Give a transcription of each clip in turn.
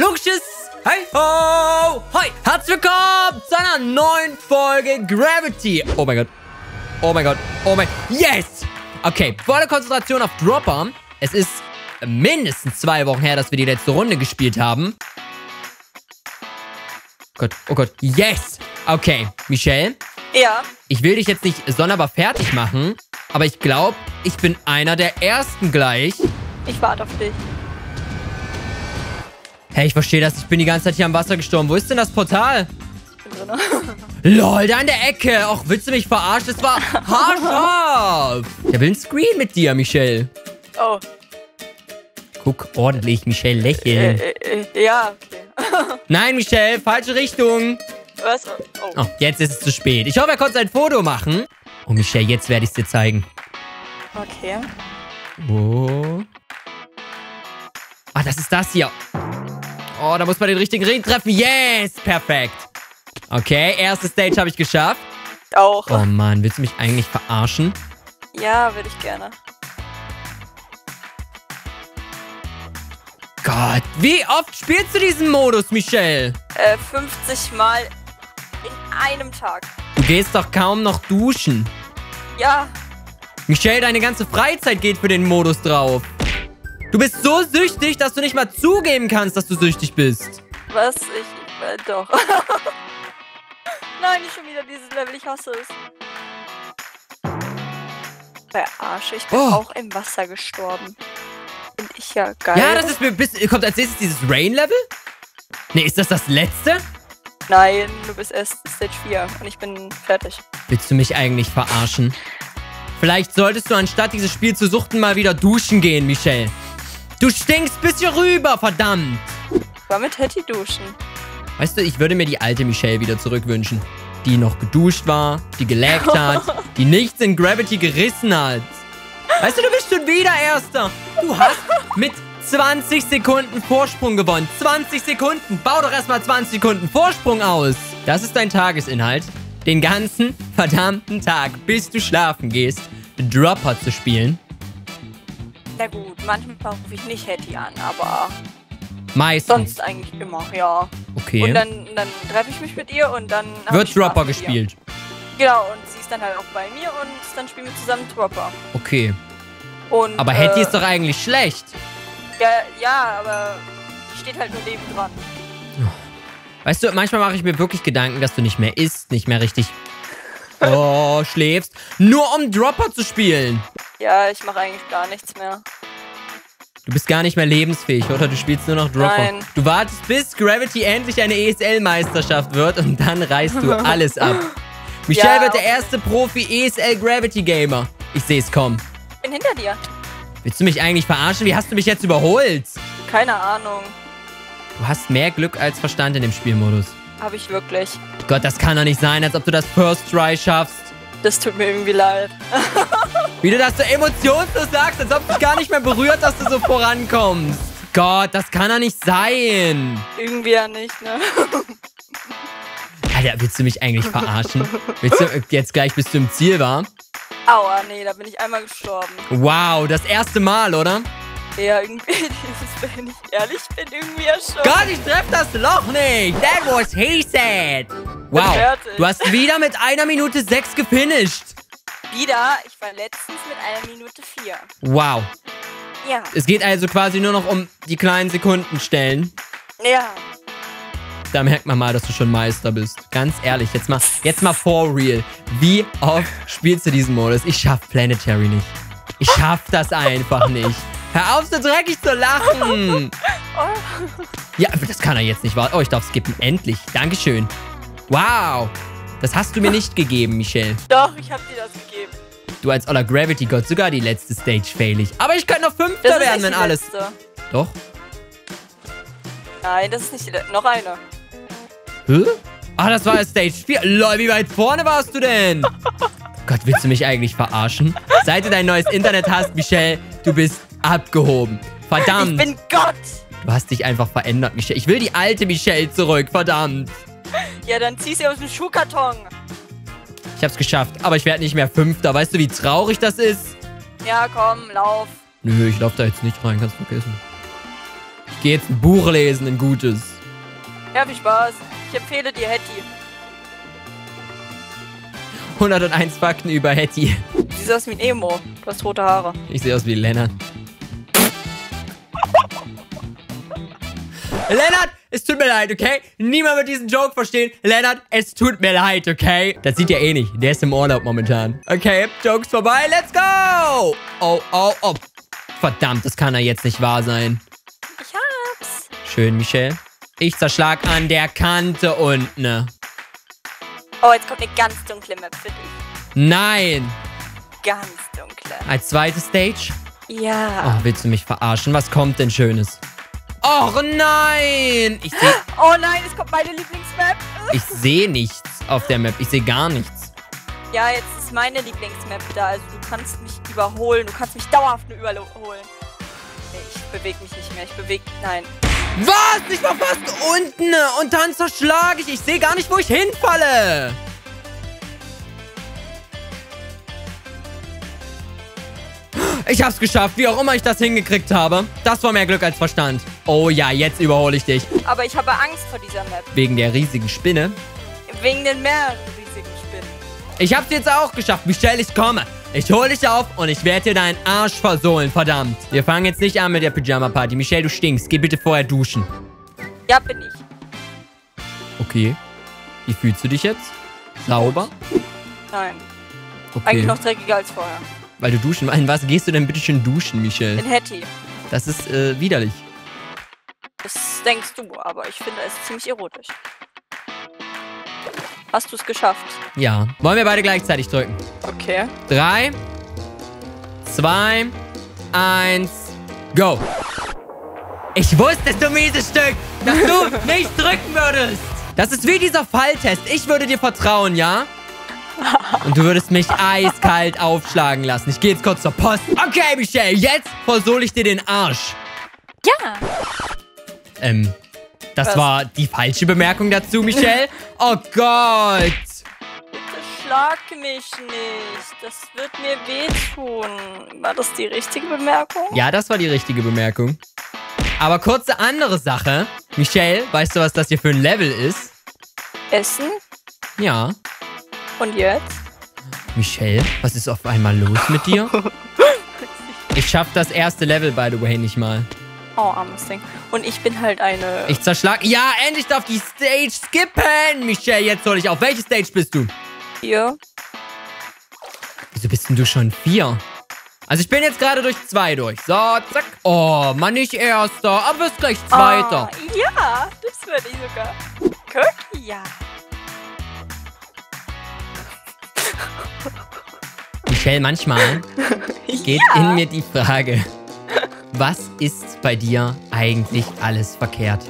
Luxus! Hey ho! Hoi! Herzlich willkommen zu einer neuen Folge Gravity. Oh mein Gott. Oh mein Gott. Oh mein... Yes! Okay, volle Konzentration auf Dropper. Es ist mindestens zwei Wochen her, dass wir die letzte Runde gespielt haben. Oh Gott, oh Gott. Yes! Okay, Michelle. Ja. Ich will dich jetzt nicht sonderbar fertig machen, aber ich glaube, ich bin einer der Ersten gleich. Ich warte auf dich. Hey, ich verstehe das. Ich bin die ganze Zeit hier am Wasser gestorben. Wo ist denn das Portal? Ich bin drin. Lol, da in der Ecke. Och, willst du mich verarschen? Das war haarscharf. Der will ein Screen mit dir, Michelle. Oh. Guck ordentlich, Michelle, Äh, lächeln. äh, äh, ja, okay. Nein, Michelle, falsche Richtung. Was? Oh. Oh, jetzt ist es zu spät. Ich hoffe, er konnte ein Foto machen. Oh, Michelle, jetzt werde ich es dir zeigen. Okay. Wo? Ah, das ist das hier. Oh, da muss man den richtigen Ring treffen. Yes, perfekt. Okay, erste Stage habe ich geschafft. Auch. Oh Mann, willst du mich eigentlich verarschen? Ja, würde ich gerne. Gott, wie oft spielst du diesen Modus, Michelle? Äh, 50 Mal in einem Tag. Du gehst doch kaum noch duschen. Ja. Michelle, deine ganze Freizeit geht für den Modus drauf. Du bist so süchtig, dass du nicht mal zugeben kannst, dass du süchtig bist. Was? Ich. Äh, doch. Nein, nicht schon wieder dieses Level. Ich hasse es. Verarsche, ich bin Oh. auch im Wasser gestorben. Bin ich ja geil. Ja, das ist mir bis. Kommt als nächstes dieses Rain-Level? Nee, ist das das letzte? Nein, du bist erst Stage 4 und ich bin fertig. Willst du mich eigentlich verarschen? Vielleicht solltest du anstatt dieses Spiel zu suchten mal wieder duschen gehen, Michelle. Du stinkst bis hier rüber, verdammt. War mit Hetty duschen. Weißt du, ich würde mir die alte Michelle wieder zurückwünschen. Die noch geduscht war, die gelaggt hat, die nichts in Gravity gerissen hat. Weißt du, du bist schon wieder Erster. Du hast mit 20 Sekunden Vorsprung gewonnen. 20 Sekunden. Bau doch erstmal 20 Sekunden Vorsprung aus. Das ist dein Tagesinhalt. Den ganzen verdammten Tag, bis du schlafen gehst, Dropper zu spielen. Na gut, manchmal rufe ich nicht Hetty an, aber Meistens. sonst eigentlich immer, ja. Okay. Und dann, dann treffe ich mich mit ihr und dann. Wird Dropper gespielt. Genau, und sie ist dann halt auch bei mir und dann spielen wir zusammen Dropper. Okay. Und, Aber Hetty äh, ist doch eigentlich schlecht. Ja, ja, aber die steht halt nur neben dran. Weißt du, manchmal mache ich mir wirklich Gedanken, dass du nicht mehr isst, nicht mehr richtig oh, schläfst, nur um Dropper zu spielen. Ja, ich mache eigentlich gar nichts mehr. Du bist gar nicht mehr lebensfähig, oder? Du spielst nur noch Dropper. Nein. Du wartest, bis Gravity endlich eine ESL-Meisterschaft wird und dann reißt du alles ab. Michelle Ja, wird der erste Profi-ESL-Gravity-Gamer. Ich sehe es kommen. Ich bin hinter dir. Willst du mich eigentlich verarschen? Wie hast du mich jetzt überholt? Keine Ahnung. Du hast mehr Glück als Verstand in dem Spielmodus. Habe ich wirklich. Gott, das kann doch nicht sein, als ob du das First Try schaffst. Das tut mir irgendwie leid. Wie du das so emotionslos sagst, als ob dich gar nicht mehr berührt, dass du so vorankommst. Gott, das kann doch nicht sein. Irgendwie ja nicht, ne? Alter, willst du mich eigentlich verarschen? Willst du jetzt gleich bis du im Ziel war? Aua, nee, da bin ich einmal gestorben. Wow, das erste Mal, oder? Ja, irgendwie, dieses, wenn ich ehrlich bin, irgendwie ja schon. Gott, ich treff das Loch nicht. That was he said. Wow, fertig. du hast wieder mit einer Minute sechs gefinisht. Wieder, ich war letztens mit einer Minute vier. Wow. Ja. Es geht also quasi nur noch um die kleinen Sekundenstellen. Ja. Da merkt man mal, dass du schon Meister bist. Ganz ehrlich, jetzt mal, jetzt mal for real. Wie oft spielst du diesen Modus? Ich schaff Planetary nicht. Ich schaff das einfach nicht. Hör auf, so dreckig zu lachen. Ja, aber das kann er jetzt nicht wahr. Oh, ich darf skippen. Endlich. Dankeschön. Wow. Das hast du mir nicht gegeben, Michelle. Doch, ich hab dir das gegeben. Du als aller Gravity Gott, sogar die letzte Stage fail ich. Aber ich könnte noch Fünfter werden, wenn alles... letzte. Doch. Nein, das ist nicht die letzte. Noch eine. Hä? Ah, das war Stage 4. Lol, wie weit vorne warst du denn? Gott, willst du mich eigentlich verarschen? Seit du dein neues Internet hast, Michelle, du bist abgehoben. Verdammt. Ich bin Gott. du hast dich einfach verändert, Michelle. Ich will die alte Michelle zurück, verdammt. Ja, dann zieh sie aus dem Schuhkarton. Ich hab's geschafft, aber ich werde nicht mehr Fünfter. Weißt du, wie traurig das ist? Ja, komm, lauf. Nö, ich lauf da jetzt nicht rein, kannst vergessen. gehe jetzt ein Buch lesen, ein gutes. Ja, viel Spaß. Ich empfehle dir Hetty. 101 Fakten über Hetty. Du siehst aus wie ein Emo. Du hast rote Haare. Ich sehe aus wie Lennart. Lennart, es tut mir leid, okay? Niemand wird diesen Joke verstehen. Lennart, es tut mir leid, okay? Das sieht ja eh nicht. Der ist im Urlaub momentan. Okay, Jokes vorbei. Let's go! Oh, oh, oh. Verdammt, das kann ja jetzt nicht wahr sein. Ich hab's. Schön, Michelle. Ich zerschlag an der Kante unten. Oh, jetzt kommt eine ganz dunkle Map für dich. Nein. Ganz dunkle. Als zweite Stage? Ja. Oh, willst du mich verarschen? Was kommt denn Schönes? Och nein! Ich sehe Oh nein, es kommt meine Lieblingsmap. ich seh nichts auf der Map. Ich sehe gar nichts. Ja, jetzt ist meine Lieblingsmap da. Also du kannst mich überholen. Du kannst mich dauerhaft nur überholen. Nee, ich bewege mich nicht mehr. Ich bewege... Nein. Was? Ich war fast unten und dann zerschlage ich. Ich sehe gar nicht, wo ich hinfalle. Ich hab's geschafft, wie auch immer ich das hingekriegt habe. Das war mehr Glück als Verstand. Oh ja, jetzt überhole ich dich. Aber ich habe Angst vor dieser Map. Wegen der riesigen Spinne. Wegen den mehreren riesigen Spinnen. Ich hab's jetzt auch geschafft. Michelle, ich komme. Ich hol dich auf und ich werde dir deinen Arsch versohlen, verdammt. Wir fangen jetzt nicht an mit der Pyjama-Party. Michelle, du stinkst. Geh bitte vorher duschen. Ja, bin ich. Okay. Wie fühlst du dich jetzt? Sauber? Nein. Okay. Eigentlich noch dreckiger als vorher. Weil du duschen. In was gehst du denn bitte schön duschen, Michelle? In Hetty. Das ist äh, widerlich. Das denkst du, aber ich finde es ziemlich erotisch. Hast du es geschafft? Ja. Wollen wir beide gleichzeitig drücken? Okay. Drei, zwei, eins, go. Ich wusste, du mieses Stück, dass du nicht drücken würdest. Das ist wie dieser Falltest. Ich würde dir vertrauen, ja? Und du würdest mich eiskalt aufschlagen lassen. Ich gehe jetzt kurz zur Post. Okay, Michelle, jetzt versohle ich dir den Arsch. Ja. Ähm, das Was? war die falsche Bemerkung dazu, Michelle. Oh Gott. Bitte schlag mich nicht. Das wird mir wehtun. War das die richtige Bemerkung? Ja, das war die richtige Bemerkung. Aber kurze andere Sache. Michelle, weißt du, was das hier für ein Level ist? Essen? Ja. Und jetzt? Michelle, was ist auf einmal los mit dir? Ich schaff das erste Level, by the way, nicht mal. Oh, armes Ding. Und ich bin halt eine... Ich zerschlag... Ja, endlich darf die Stage skippen! Michelle, jetzt soll ich auf. Welche Stage bist du? Hier. Wieso bist denn du schon vier? Also ich bin jetzt gerade durch zwei durch. So, zack. Oh, Mann, nicht erster, aber ist gleich zweiter. Ah, ja, das würde ich sogar. Guck, ja. Michelle, manchmal geht ja. in mir die Frage, was ist bei dir eigentlich alles verkehrt?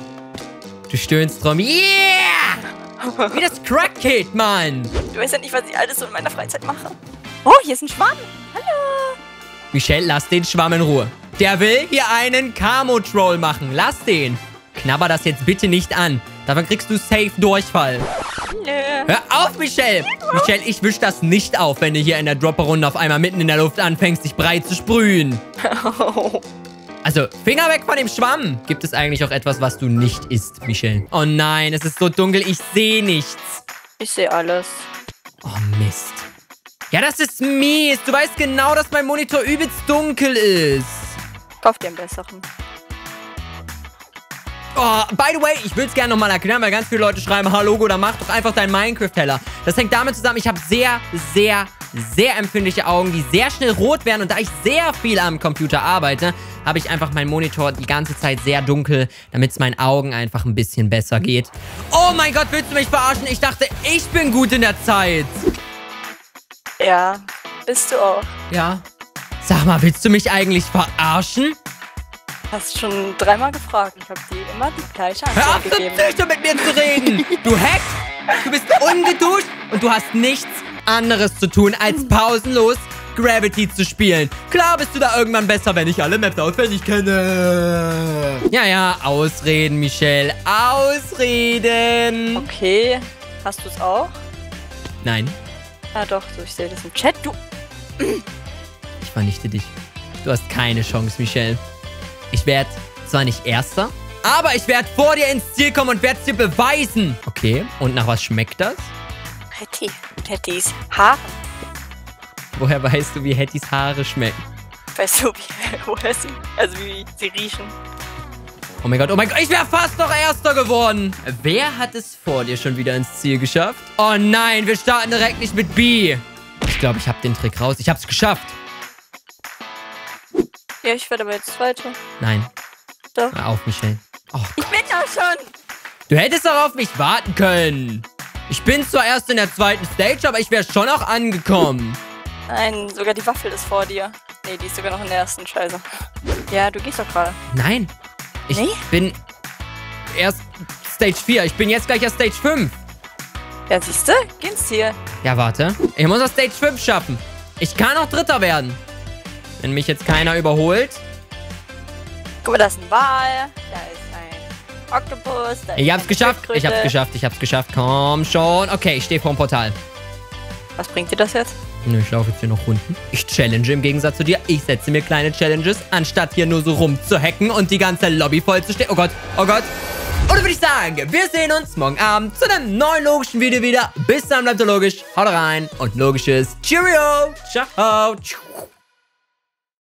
Du stöhnst drum. Yeah! Wie das Crack-Kid, Mann! Du weißt ja nicht, was ich alles so in meiner Freizeit mache. Oh, hier ist ein Schwamm. Hallo. Michelle, lass den Schwamm in Ruhe. Der will hier einen Camo-Troll machen. Lass den. Knabber das jetzt bitte nicht an. Davon kriegst du safe Durchfall. Hör auf, Michelle! Michelle, ich wisch das nicht auf, wenn du hier in der Dropper-Runde auf einmal mitten in der Luft anfängst, dich breit zu sprühen. Also, Finger weg von dem Schwamm. Gibt es eigentlich auch etwas, was du nicht isst, Michelle? Oh nein, es ist so dunkel, ich sehe nichts. Ich sehe alles. Oh Mist. Ja, das ist mies. Du weißt genau, dass mein Monitor übelst dunkel ist. Kauf dir einen besseren. Oh, by the way, ich will es gerne nochmal erklären, weil ganz viele Leute schreiben, hallo, oder mach doch einfach deinen Minecraft-Teller. Das hängt damit zusammen, ich habe sehr, sehr, sehr empfindliche Augen, die sehr schnell rot werden. Und da ich sehr viel am Computer arbeite, habe ich einfach meinen Monitor die ganze Zeit sehr dunkel, damit es meinen Augen einfach ein bisschen besser geht. Oh mein Gott, willst du mich verarschen? Ich dachte, ich bin gut in der Zeit. Ja, bist du auch. Ja. Sag mal, willst du mich eigentlich verarschen? Hast schon dreimal gefragt. Ich habe dir immer die gleiche Hör auf, Antwort so gegeben. Psycho mit mir zu reden! Du Heck! Du bist ungeduscht und du hast nichts anderes zu tun, als pausenlos Gravity zu spielen. Klar bist du da irgendwann besser, wenn ich alle Maps auswendig kenne. Ja, ja, Ausreden, Michelle. Ausreden. Okay. Hast du es auch? Nein, Ja doch, so ich sehe das im Chat. Du. ich vernichte dich. Du hast keine Chance, Michelle. Ich werde zwar nicht Erster, Aber ich werde vor dir ins Ziel kommen und werde es dir beweisen. Okay, und nach was schmeckt das? Hetty. Hettys Haare. Woher weißt du, wie Hettys Haare schmecken? Weißt du, wie, woher sie, also wie sie riechen? Oh mein Gott, oh mein Gott, ich wäre fast noch Erster geworden. Wer hat es vor dir schon wieder ins Ziel geschafft? Oh nein, wir starten direkt nicht mit B. Ich glaube, ich habe den Trick raus. Ich habe es geschafft. Ja, ich werde aber jetzt Zweite. Nein. Doch. Hör auf, Michelle. Oh Ich bin ja schon. Du hättest auch auf mich warten können. Ich bin zwar erst in der zweiten Stage, aber ich wäre schon auch angekommen. Nein, sogar die Waffel ist vor dir. Nee, die ist sogar noch in der ersten Scheiße. Ja, du gehst doch gerade. Nein. Ich Nee? bin erst Stage 4. Ich bin jetzt gleich erst Stage 5. Ja, siehst du? Geh ins Ziel. Ja, warte. Ich muss auf Stage 5 schaffen. Ich kann auch Dritter werden. Wenn mich jetzt keiner überholt. Guck mal, da ist ein Wal. Da ist ein Oktopus. Da Ich ist hab's geschafft. Ich hab's geschafft. Ich hab's geschafft. Komm schon. Okay, ich stehe vorm Portal. Was bringt dir das jetzt? Nö, ich laufe jetzt hier noch Runden. Ich challenge im Gegensatz zu dir. Ich setze mir kleine Challenges, anstatt hier nur so rumzuhacken und die ganze Lobby vollzustehen. Oh Gott, oh Gott. Und dann würde ich sagen, wir sehen uns morgen Abend zu einem neuen logischen Video wieder. Bis dann, bleibt so logisch. Haut rein und logisches Cheerio. Ciao.